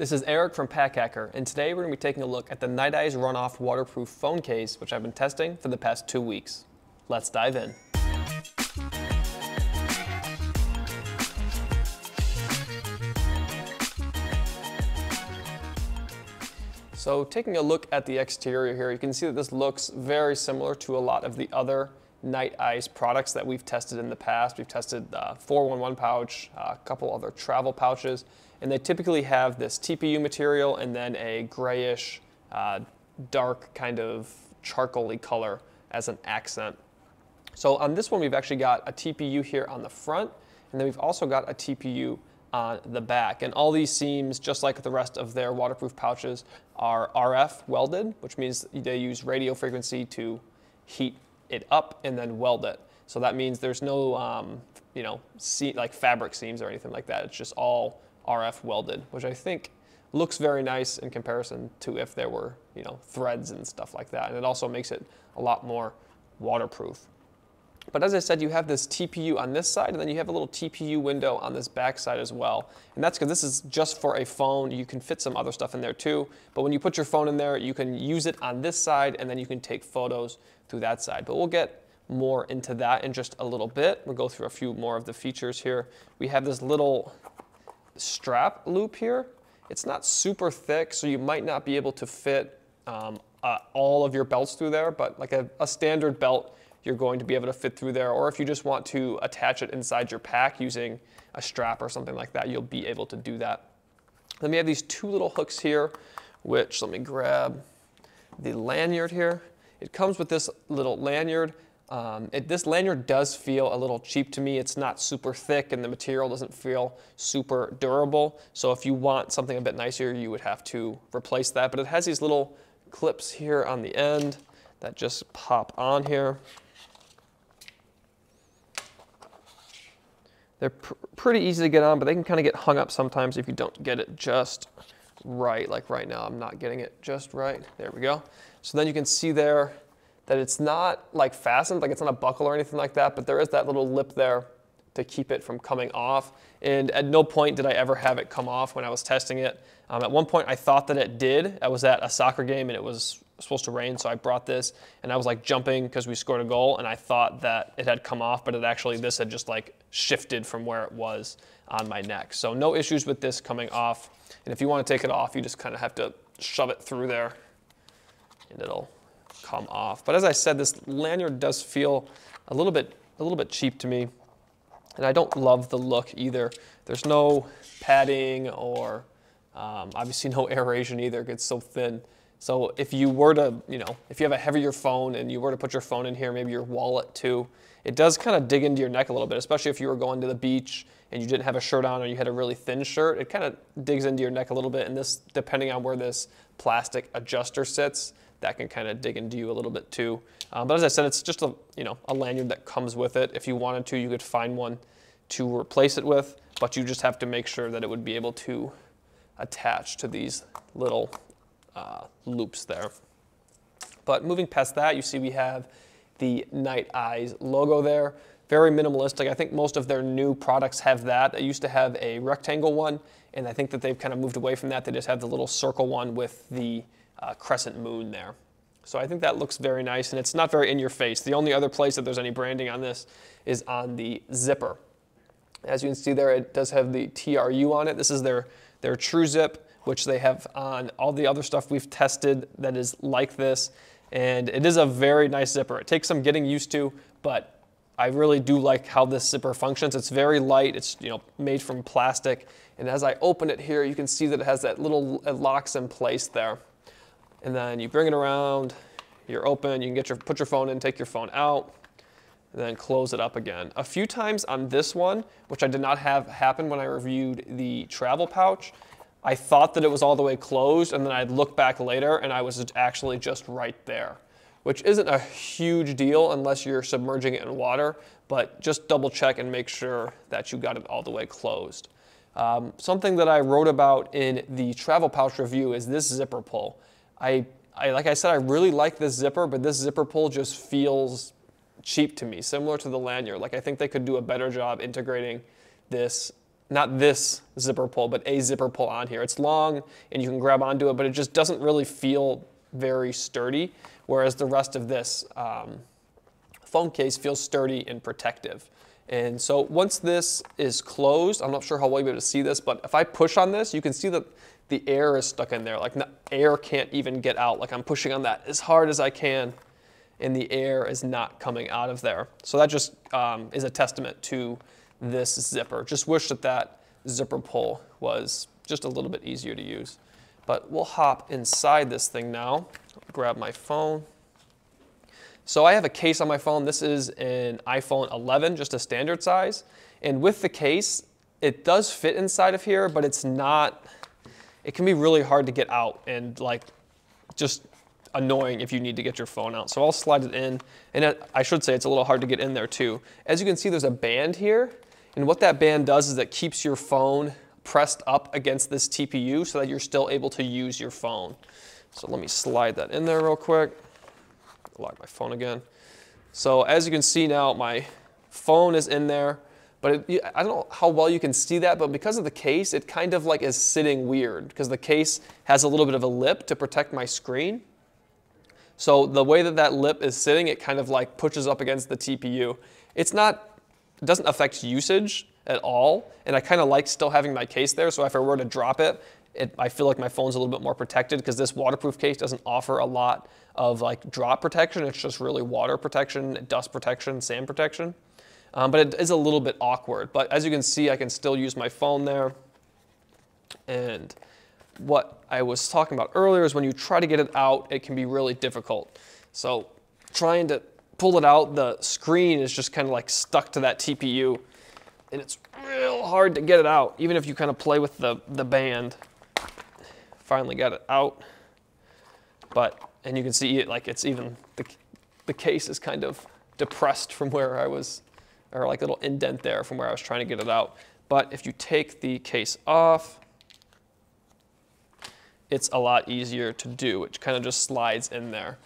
This is Eric from Pack Hacker, and today we're going to be taking a look at the Nite Ize Runoff waterproof phone case, which I've been testing for the past two weeks. Let's dive in. So taking a look at the exterior here, you can see that this looks very similar to a lot of the other Nite Ize products that we've tested in the past. We've tested uh, 411 pouch, uh, a couple other travel pouches, and they typically have this TPU material and then a grayish, uh, dark kind of charcoaly color as an accent. So on this one, we've actually got a TPU here on the front, and then we've also got a TPU on the back. And all these seams, just like the rest of their waterproof pouches, are RF welded, which means they use radio frequency to heat it up and then weld it. So that means there's no, um, you know, like fabric seams or anything like that. It's just all RF welded, which I think looks very nice in comparison to if there were, you know, threads and stuff like that. And it also makes it a lot more waterproof. But as I said, you have this TPU on this side, and then you have a little TPU window on this back side as well. And that's because this is just for a phone. You can fit some other stuff in there too. But when you put your phone in there, you can use it on this side, and then you can take photos through that side. But we'll get more into that in just a little bit. We'll go through a few more of the features here. We have this little strap loop here. It's not super thick, so you might not be able to fit um, uh, all of your belts through there, but like a, a standard belt, you're going to be able to fit through there. Or if you just want to attach it inside your pack using a strap or something like that, you'll be able to do that. Then we have these two little hooks here, which let me grab the lanyard here. It comes with this little lanyard. Um, it, this lanyard does feel a little cheap to me. It's not super thick and the material doesn't feel super durable. So if you want something a bit nicer, you would have to replace that. But it has these little clips here on the end that just pop on here. They're pr pretty easy to get on, but they can kind of get hung up sometimes if you don't get it just right. Like right now, I'm not getting it just right. There we go. So then you can see there that it's not like fastened, like it's not a buckle or anything like that, but there is that little lip there to keep it from coming off. And at no point did I ever have it come off when I was testing it. Um, at one point I thought that it did. I was at a soccer game and it was supposed to rain, so I brought this and I was like jumping because we scored a goal and I thought that it had come off, but it actually, this had just like shifted from where it was on my neck. So no issues with this coming off. And if you want to take it off, you just kind of have to shove it through there and it'll come off. But as I said, this lanyard does feel a little bit, a little bit cheap to me. And I don't love the look either. There's no padding or um, obviously no aeration either. It's so thin. So if you were to, you know, if you have a heavier phone and you were to put your phone in here, maybe your wallet too, it does kind of dig into your neck a little bit, especially if you were going to the beach and you didn't have a shirt on or you had a really thin shirt. It kind of digs into your neck a little bit. And this, depending on where this plastic adjuster sits, that can kind of dig into you a little bit too. Um, but as I said, it's just a, you know, a lanyard that comes with it. If you wanted to, you could find one to replace it with, but you just have to make sure that it would be able to attach to these little uh, loops there. But moving past that, you see we have the Nite Ize logo there. Very minimalistic. I think most of their new products have that. They used to have a rectangle one, and I think that they've kind of moved away from that. They just have the little circle one with the uh, crescent moon there. So I think that looks very nice, and it's not very in your face. The only other place that there's any branding on this is on the zipper. As you can see there, it does have the TRU on it. This is their, their TRU Zip which they have on all the other stuff we've tested that is like this. And it is a very nice zipper. It takes some getting used to, but I really do like how this zipper functions. It's very light. It's you know made from plastic. And as I open it here, you can see that it has that little, it locks in place there. And then you bring it around, you're open, you can get your, put your phone in, take your phone out, and then close it up again. A few times on this one, which I did not have happen when I reviewed the travel pouch, I thought that it was all the way closed, and then I'd look back later and I was actually just right there, which isn't a huge deal unless you're submerging it in water, but just double check and make sure that you got it all the way closed. Um, something that I wrote about in the travel pouch review is this zipper pull. I, I, like I said, I really like this zipper, but this zipper pull just feels cheap to me, similar to the lanyard. Like I think they could do a better job integrating this not this zipper pull, but a zipper pull on here. It's long and you can grab onto it, but it just doesn't really feel very sturdy, whereas the rest of this um, phone case feels sturdy and protective. And so once this is closed, I'm not sure how well you'll be able to see this, but if I push on this, you can see that the air is stuck in there. Like the air can't even get out. Like I'm pushing on that as hard as I can and the air is not coming out of there. So that just um, is a testament to this zipper. Just wish that that zipper pull was just a little bit easier to use. But we'll hop inside this thing now. Grab my phone. So I have a case on my phone. This is an iPhone 11, just a standard size. And with the case, it does fit inside of here, but it's not, it can be really hard to get out and like just annoying if you need to get your phone out. So I'll slide it in, and I should say it's a little hard to get in there too. As you can see, there's a band here, and what that band does is it keeps your phone pressed up against this TPU so that you're still able to use your phone. So let me slide that in there real quick. Lock my phone again. So as you can see now, my phone is in there, but it, I don't know how well you can see that, but because of the case, it kind of like is sitting weird because the case has a little bit of a lip to protect my screen. So the way that that lip is sitting, it kind of like pushes up against the TPU. It's not, it doesn't affect usage at all. And I kind of like still having my case there. So if I were to drop it, it, I feel like my phone's a little bit more protected because this waterproof case doesn't offer a lot of like drop protection. It's just really water protection, dust protection, sand protection. Um, but it is a little bit awkward. But as you can see, I can still use my phone there. And what I was talking about earlier is when you try to get it out, it can be really difficult. So trying to pull it out, the screen is just kind of like stuck to that TPU and it's real hard to get it out, even if you kind of play with the, the band. Finally got it out, but, and you can see it like it's even, the, the case is kind of depressed from where I was, or like a little indent there from where I was trying to get it out. But if you take the case off, it's a lot easier to do. It kind of just slides in there.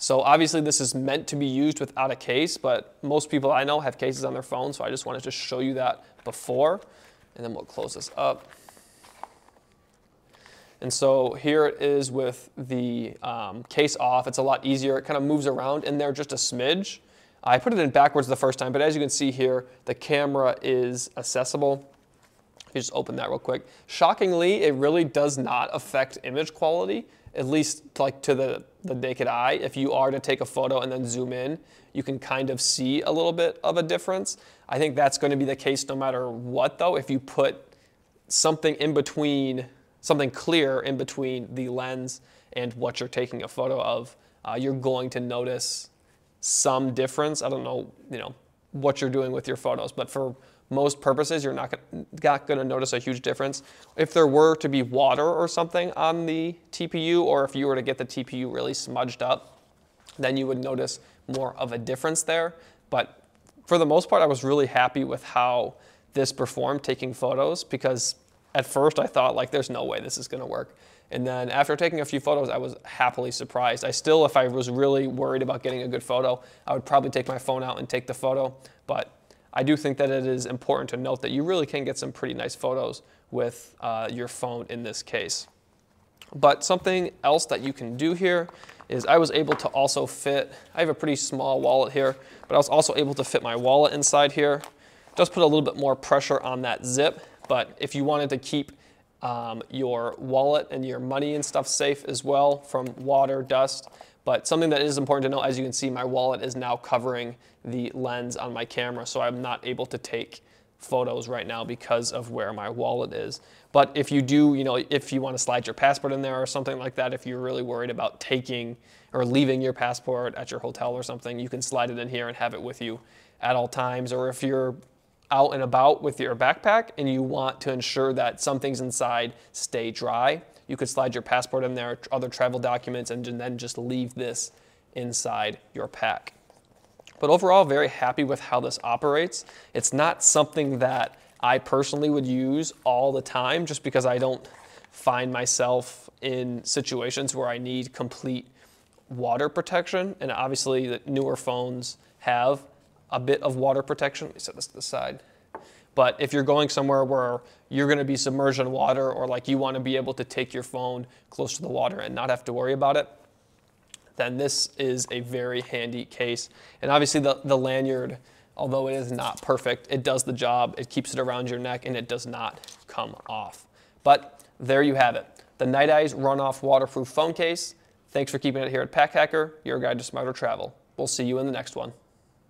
So obviously this is meant to be used without a case, but most people I know have cases on their phone, so I just wanted to show you that before. And then we'll close this up. And so here it is with the um, case off. It's a lot easier. It kind of moves around in there just a smidge. I put it in backwards the first time, but as you can see here, the camera is accessible. If you just open that real quick. Shockingly, it really does not affect image quality, at least like to the, the naked eye. If you are to take a photo and then zoom in, you can kind of see a little bit of a difference. I think that's going to be the case no matter what though. If you put something in between, something clear in between the lens and what you're taking a photo of, uh, you're going to notice some difference. I don't know, you know, what you're doing with your photos, but for most purposes, you're not, not going to notice a huge difference. If there were to be water or something on the TPU, or if you were to get the TPU really smudged up, then you would notice more of a difference there. But for the most part, I was really happy with how this performed taking photos because at first I thought like there's no way this is going to work. And then after taking a few photos, I was happily surprised. I still, if I was really worried about getting a good photo, I would probably take my phone out and take the photo. But I do think that it is important to note that you really can get some pretty nice photos with uh, your phone in this case. But something else that you can do here is I was able to also fit, I have a pretty small wallet here, but I was also able to fit my wallet inside here. Just put a little bit more pressure on that zip, but if you wanted to keep um, your wallet and your money and stuff safe as well from water, dust, but something that is important to know, as you can see, my wallet is now covering the lens on my camera, so I'm not able to take photos right now because of where my wallet is. But if you do, you know, if you want to slide your passport in there or something like that, if you're really worried about taking or leaving your passport at your hotel or something, you can slide it in here and have it with you at all times. Or if you're out and about with your backpack and you want to ensure that some things inside stay dry, you could slide your passport in there, other travel documents, and then just leave this inside your pack. But overall, very happy with how this operates. It's not something that I personally would use all the time just because I don't find myself in situations where I need complete water protection. And obviously, the newer phones have a bit of water protection. Let me set this to the side. But if you're going somewhere where you're going to be submerged in water or like you want to be able to take your phone close to the water and not have to worry about it, then this is a very handy case. And obviously the, the lanyard, although it is not perfect, it does the job. It keeps it around your neck and it does not come off. But there you have it. The Nite Ize Runoff Waterproof Phone Case. Thanks for keeping it here at Pack Hacker, your guide to smarter travel. We'll see you in the next one.